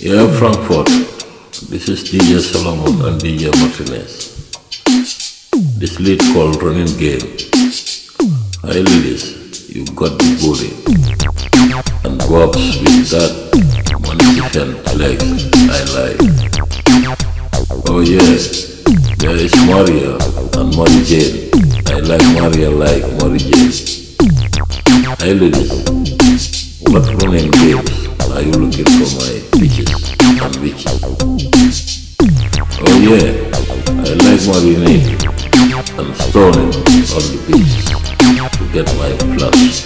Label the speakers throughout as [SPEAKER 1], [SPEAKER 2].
[SPEAKER 1] Yeah, Frankfurt. This is DJ Salomon and DJ Martinez. This lead called Running Game. Hi ladies, you got the booty. And bobs with that magnificent legs I like. Oh yeah, there is Maria and Mary Jane. I like Maria like Mary Jane. Hi ladies, what running games are you looking for my bitches and bitches? Oh yeah, I like marinade and stoning on the beach to get my flush.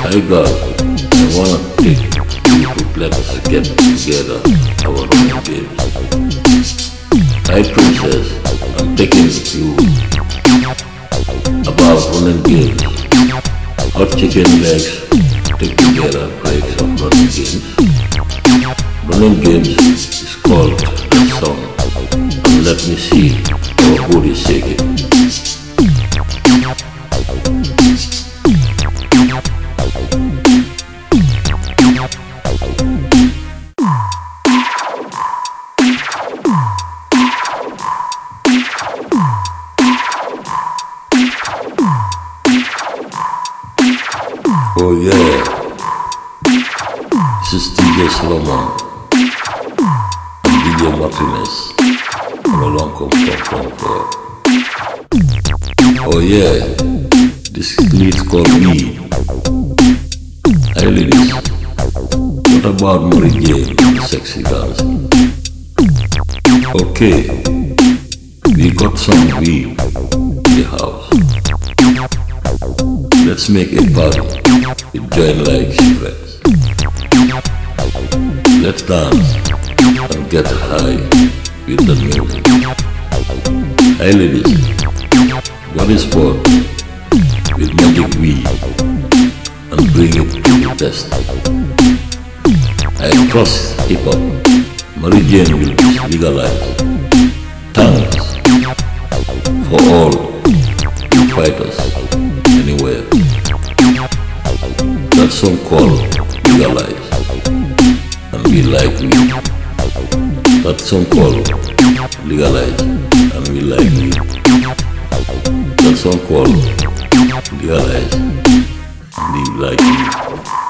[SPEAKER 1] Hi God, I wanna take you to let's get together our running games. Hi Princess, I'm taking you about running games. Hot chicken legs, Running games is called the song. And let me see our booty shaking. Oh yeah. This is DJ Salomon DJ Martinez on long. Oh yeah. This lead called me. Hey ladies. What about Mary Jane, sexy dance? Okay. We got some weed in the house. Let's make a party joint like cigarettes. Let's dance get high with the music. Hey ladies, what is sport with magic weed and bring it to the test? I trust hip hop. Mary will be legalized. Thanks for all fighters anywhere. That song called Legalize and we like we. That song called Legalize and we like we. That song called Legalize and we like we.